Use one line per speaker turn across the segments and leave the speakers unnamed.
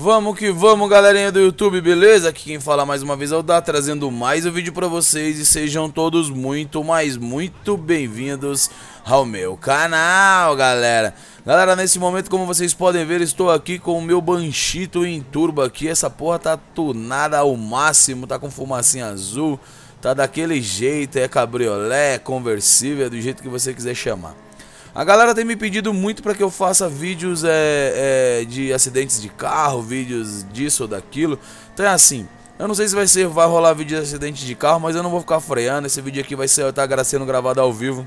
Vamos que vamos, galerinha do YouTube, beleza? Aqui quem fala mais uma vez é o Dá, trazendo mais um vídeo pra vocês e sejam todos muito, mas muito bem-vindos ao meu canal, galera. Galera, nesse momento, como vocês podem ver, estou aqui com o meu Banchito em turbo aqui. Essa porra tá tunada ao máximo, tá com fumacinha azul, tá daquele jeito, é cabriolé, é conversível, é do jeito que você quiser chamar. A galera tem me pedido muito para que eu faça vídeos é, é, de acidentes de carro, vídeos disso ou daquilo. Então é assim, eu não sei se vai ser, vai rolar vídeo de acidente de carro, mas eu não vou ficar freando. Esse vídeo aqui vai ser tá sendo gravado ao vivo.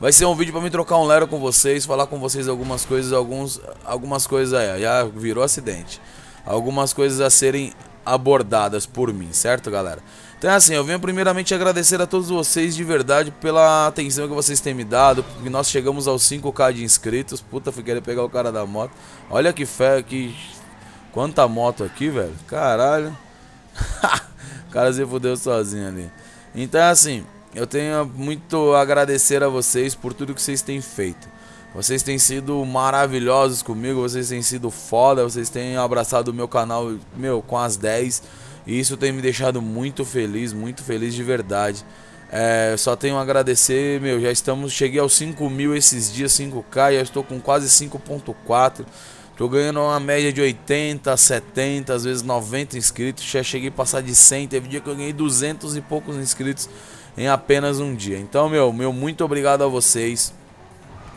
Vai ser um vídeo para me trocar um lero com vocês, falar com vocês algumas coisas, alguns, algumas coisas aí, já virou acidente. Algumas coisas a serem abordadas por mim, certo, galera? Então é assim, eu venho primeiramente agradecer a todos vocês de verdade pela atenção que vocês têm me dado, porque nós chegamos aos 5k de inscritos. Puta, fui querer pegar o cara da moto. Olha que fé, que quanta moto aqui, velho. Caralho. o cara se fudeu sozinho ali. Então é assim, eu tenho muito a agradecer a vocês por tudo que vocês têm feito. Vocês têm sido maravilhosos comigo, vocês têm sido foda, vocês têm abraçado o meu canal, meu, com as 10 e isso tem me deixado muito feliz, muito feliz de verdade. É, só tenho a agradecer, meu, já estamos, cheguei aos 5 mil esses dias, 5k, já estou com quase 5.4. Tô ganhando uma média de 80, 70, às vezes 90 inscritos. Já cheguei a passar de 100. Teve dia que eu ganhei 200 e poucos inscritos em apenas um dia. Então, meu, meu muito obrigado a vocês.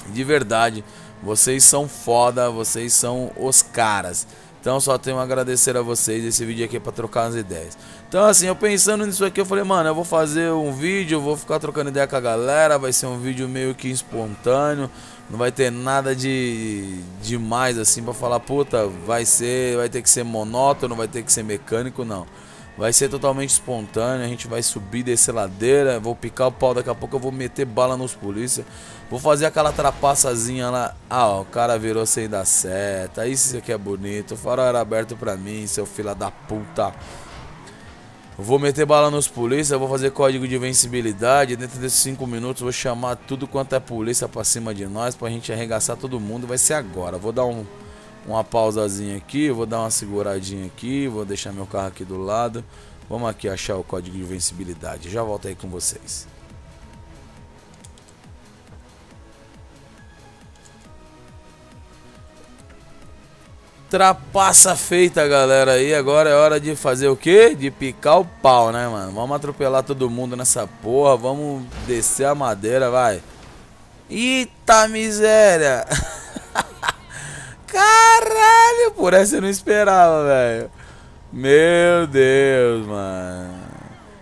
De verdade, vocês são foda, vocês são os caras. Então só tenho a agradecer a vocês. Esse vídeo aqui é pra trocar as ideias. Então assim, eu pensando nisso aqui, eu falei, mano, eu vou fazer um vídeo, vou ficar trocando ideia com a galera. Vai ser um vídeo meio que espontâneo. Não vai ter nada de demais assim pra falar, puta, vai ser, vai ter que ser monótono, vai ter que ser mecânico, não. Vai ser totalmente espontâneo, a gente vai subir, descer ladeira, vou picar o pau, daqui a pouco eu vou meter bala nos polícia. Vou fazer aquela trapaçazinha lá. Ah, ó, o cara virou sem dar seta. Isso aqui é bonito. O farol era aberto pra mim, seu filho da puta. Vou meter bala nos polícia, vou fazer código de vencibilidade. Dentro desses 5 minutos vou chamar tudo quanto é polícia pra cima de nós, pra gente arregaçar todo mundo. Vai ser agora. Vou dar um uma pausazinha aqui, vou dar uma seguradinha aqui, vou deixar meu carro aqui do lado. Vamos aqui achar o código de vencibilidade. Já volto aí com vocês. Trapaça feita, galera. E agora é hora de fazer o quê? De picar o pau, né, mano? Vamos atropelar todo mundo nessa porra. Vamos descer a madeira, vai. Eita miséria! Caralho, por essa eu não esperava, velho. Meu Deus, mano.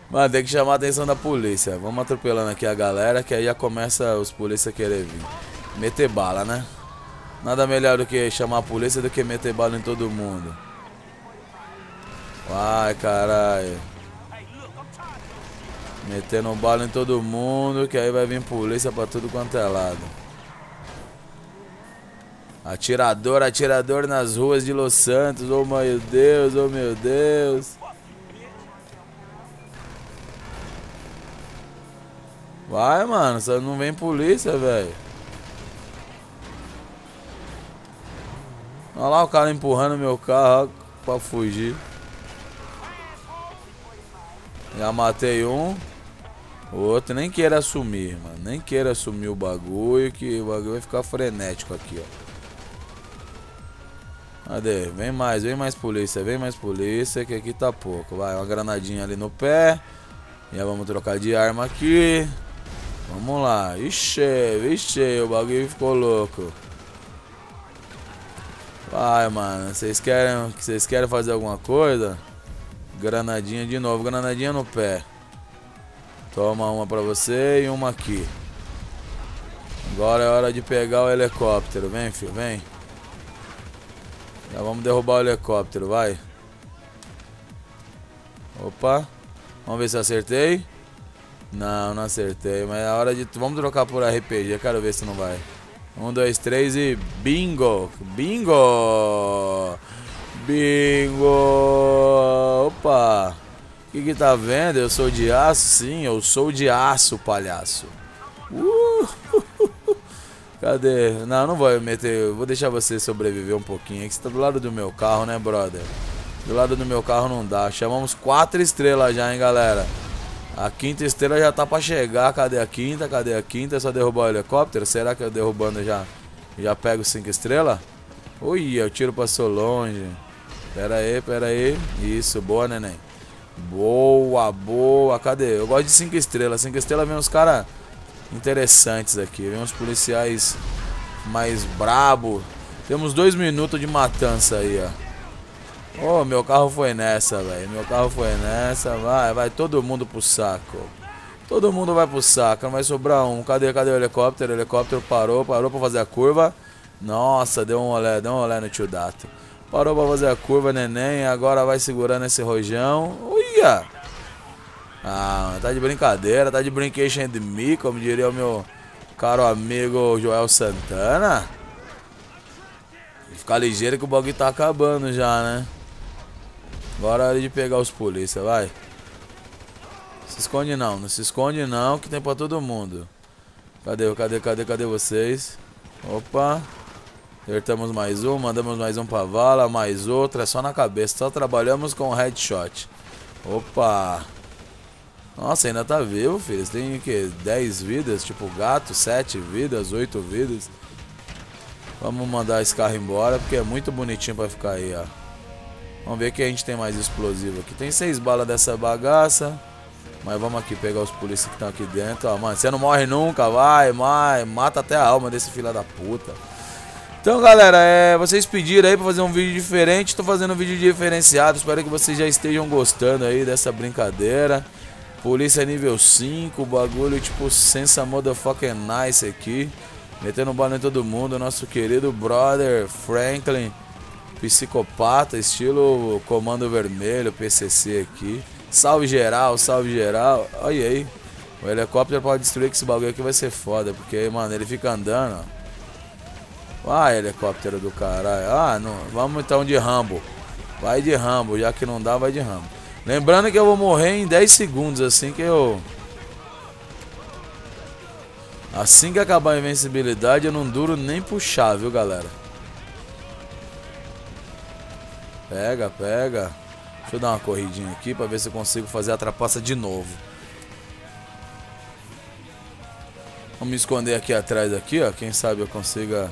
Mano, tem que chamar a atenção da polícia. Vamos atropelando aqui a galera, que aí já começa os polícia querer vir. Meter bala, né? Nada melhor do que chamar a polícia do que meter bala em todo mundo. Vai, caralho. Metendo bala em todo mundo, que aí vai vir polícia pra tudo quanto é lado. Atirador, atirador nas ruas de Los Santos. Oh meu Deus, oh meu Deus. Vai, mano, só não vem polícia, velho. Olha lá o cara empurrando meu carro pra fugir. Já matei um. O outro nem queira assumir, mano. Nem queira assumir o bagulho, que o bagulho vai ficar frenético aqui, ó. Cadê? Vem mais, vem mais polícia, vem mais polícia, que aqui tá pouco. Vai, uma granadinha ali no pé. Já vamos trocar de arma aqui. Vamos lá. Ixi, ixi, o bagulho ficou louco. Vai, mano. Vocês querem, vocês querem fazer alguma coisa? Granadinha de novo, granadinha no pé. Toma uma pra você e uma aqui. Agora é hora de pegar o helicóptero. Vem, filho, vem. Já vamos derrubar o helicóptero, vai. Opa. Vamos ver se acertei. Não, não acertei. Mas é a hora de... Vamos trocar por RPG. Quero ver se não vai. Um, dois, três e... Bingo! Bingo! Bingo! Opa! O que que tá vendo? Eu sou de aço? Sim, eu sou de aço, palhaço. Cadê? Não, não vou meter. Vou deixar você sobreviver um pouquinho. Aqui você tá do lado do meu carro, né, brother? Do lado do meu carro não dá. Chamamos quatro estrelas já, hein, galera. A quinta estrela já tá pra chegar. Cadê a quinta? Cadê a quinta? É só derrubar o helicóptero? Será que eu derrubando já, já pego cinco estrelas? Ui, o tiro passou longe. Pera aí, pera aí. Isso, boa, neném. Boa, boa. Cadê? Eu gosto de cinco estrelas. Cinco estrelas vem uns caras interessantes aqui. Vem uns policiais mais brabo. Temos dois minutos de matança aí, ó. Oh, meu carro foi nessa, velho. Meu carro foi nessa. Vai, vai todo mundo pro saco. Todo mundo vai pro saco. Não vai sobrar um. Cadê, cadê o helicóptero? O helicóptero parou, parou pra fazer a curva. Nossa, deu um olé, deu um olé no tio Dato. Parou pra fazer a curva, neném. Agora vai segurando esse rojão. Uia! Ah, tá de brincadeira, tá de brincation de mim, como diria o meu caro amigo Joel Santana. Ficar ligeiro que o bagulho tá acabando já, né? Agora é hora de pegar os polícia, vai. Se esconde não, não se esconde não, que tem pra todo mundo. Cadê, cadê, cadê, cadê vocês? Opa. Acertamos mais um, mandamos mais um pra vala, mais outro, é só na cabeça. Só trabalhamos com headshot. Opa. Nossa, ainda tá vivo, filho. Você tem o quê? 10 vidas? Tipo gato, 7 vidas, 8 vidas. Vamos mandar esse carro embora, porque é muito bonitinho pra ficar aí, ó. Vamos ver que a gente tem mais explosivo aqui. Tem 6 balas dessa bagaça. Mas vamos aqui pegar os polícias que estão aqui dentro. Ó, mano, você não morre nunca, vai, vai. Mata até a alma desse filho da puta. Então, galera, é, vocês pediram aí pra fazer um vídeo diferente. Tô fazendo um vídeo diferenciado. Espero que vocês já estejam gostando aí dessa brincadeira. Polícia nível 5, bagulho tipo sensa motherfucking nice aqui. Metendo bala em todo mundo, nosso querido brother Franklin, psicopata, estilo Comando Vermelho, PCC aqui. Salve geral, salve geral. Olha aí, o helicóptero pode destruir que esse bagulho aqui vai ser foda, porque, mano, ele fica andando, ó. Ah, helicóptero do caralho. Ah, não. vamos então de Rambo. Vai de Rambo, já que não dá, vai de Rambo. Lembrando que eu vou morrer em 10 segundos, assim que eu... Assim que acabar a invencibilidade, eu não duro nem puxar, viu, galera? Pega, pega. Deixa eu dar uma corridinha aqui pra ver se eu consigo fazer a trapaça de novo. Vamos me esconder aqui atrás, aqui, ó. Quem sabe eu consiga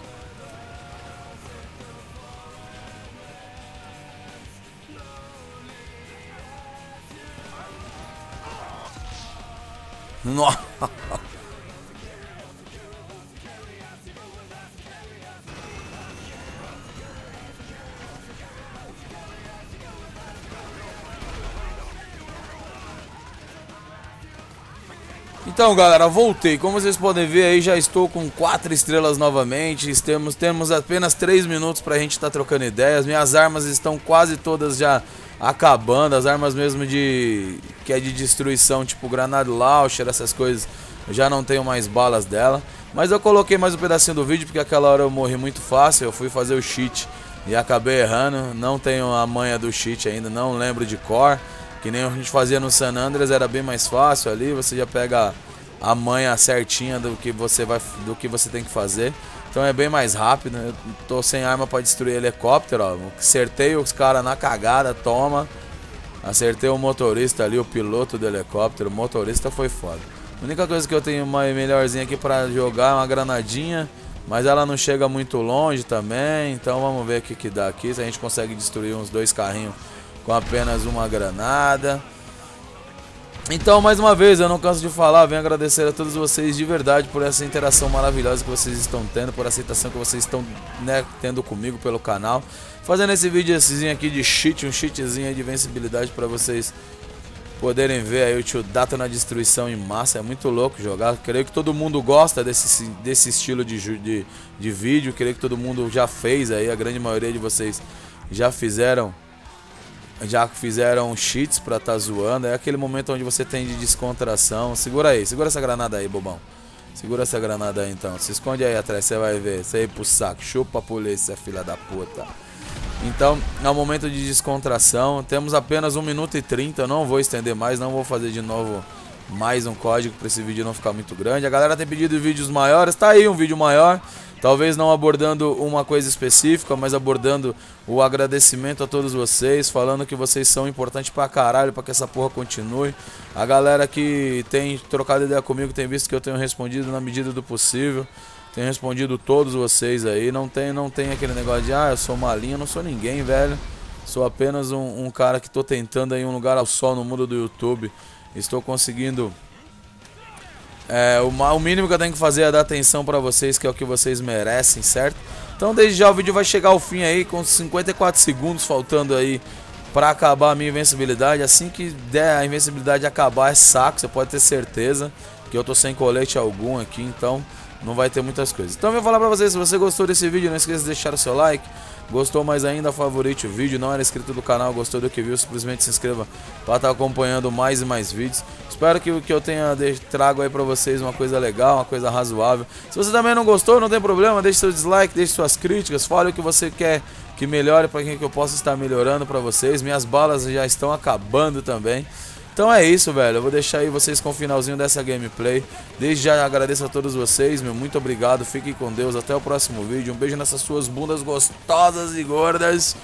Então galera, voltei. Como vocês podem ver aí, já estou com 4 estrelas novamente. Temos, temos apenas 3 minutos pra gente estar tá trocando ideias. Minhas armas estão quase todas já acabando. As armas mesmo de. que é de destruição, tipo granada launcher, essas coisas. Eu já não tenho mais balas dela. Mas eu coloquei mais um pedacinho do vídeo porque aquela hora eu morri muito fácil. Eu fui fazer o cheat e acabei errando. Não tenho a manha do cheat ainda, não lembro de cor. Que nem a gente fazia no San Andreas, era bem mais fácil ali. Você já pega a manha certinha do que você vai do que você tem que fazer. Então é bem mais rápido. Eu tô sem arma para destruir helicóptero, ó. Acertei os caras na cagada, toma. Acertei o motorista ali, o piloto do helicóptero. O motorista foi foda. A única coisa que eu tenho uma melhorzinha aqui para jogar é uma granadinha. Mas ela não chega muito longe também. Então vamos ver o que, que dá aqui. Se a gente consegue destruir uns dois carrinhos com apenas uma granada. Então, mais uma vez, eu não canso de falar, venho agradecer a todos vocês de verdade por essa interação maravilhosa que vocês estão tendo, por a aceitação que vocês estão né, tendo comigo pelo canal. Fazendo esse vídeo aqui de cheat, um cheatzinho de vencibilidade para vocês poderem ver aí o tio Data na destruição em massa. É muito louco jogar. Creio que todo mundo gosta desse, desse estilo de, de, de vídeo. Creio que todo mundo já fez aí, a grande maioria de vocês já fizeram já fizeram cheats pra tá zoando. É aquele momento onde você tem de descontração. Segura aí, segura essa granada aí, bobão. Segura essa granada aí então. Se esconde aí atrás, você vai ver. Você aí pro saco. Chupa a polícia, filha da puta. Então, é um momento de descontração. Temos apenas 1 minuto e 30. Eu não vou estender mais, não vou fazer de novo mais um código para esse vídeo não ficar muito grande. A galera tem pedido vídeos maiores, tá aí um vídeo maior. Talvez não abordando uma coisa específica, mas abordando o agradecimento a todos vocês, falando que vocês são importantes pra caralho pra que essa porra continue. A galera que tem trocado ideia comigo tem visto que eu tenho respondido na medida do possível. Tenho respondido todos vocês aí. Não tem, não tem aquele negócio de, ah, eu sou malinha, não sou ninguém, velho. Sou apenas um, um cara que tô tentando aí um lugar ao sol no mundo do YouTube. Estou conseguindo é, o, o, mínimo que eu tenho que fazer é dar atenção para vocês, que é o que vocês merecem, certo? Então desde já o vídeo vai chegar ao fim aí, com 54 segundos faltando aí para acabar a minha invencibilidade. Assim que der a invencibilidade acabar é saco, você pode ter certeza que eu tô sem colete algum aqui, então não vai ter muitas coisas. Então eu vou falar pra vocês, se você gostou desse vídeo, não esqueça de deixar o seu like. Gostou mais ainda, favorite o vídeo. Não era inscrito do canal, gostou do que viu, simplesmente se inscreva para estar tá acompanhando mais e mais vídeos. Espero que o que eu tenha trago aí pra vocês uma coisa legal, uma coisa razoável. Se você também não gostou, não tem problema, deixe seu dislike, deixe suas críticas, fale o que você quer que melhore para quem que eu possa estar melhorando para vocês. Minhas balas já estão acabando também. Então é isso, velho. Eu vou deixar aí vocês com o finalzinho dessa gameplay. Desde já agradeço a todos vocês, meu. Muito obrigado. Fiquem com Deus. Até o próximo vídeo. Um beijo nessas suas bundas gostosas e gordas.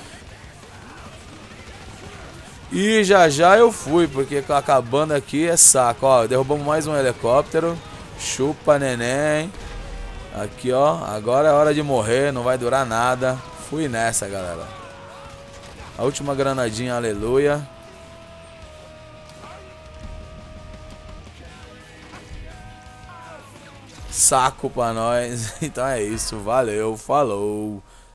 E já já eu fui, porque acabando aqui é saco. Ó, derrubamos mais um helicóptero. Chupa, neném. Aqui, ó. Agora é hora de morrer. Não vai durar nada. Fui nessa, galera. A última granadinha, aleluia. Saco pra nós. Então é isso, valeu, falou.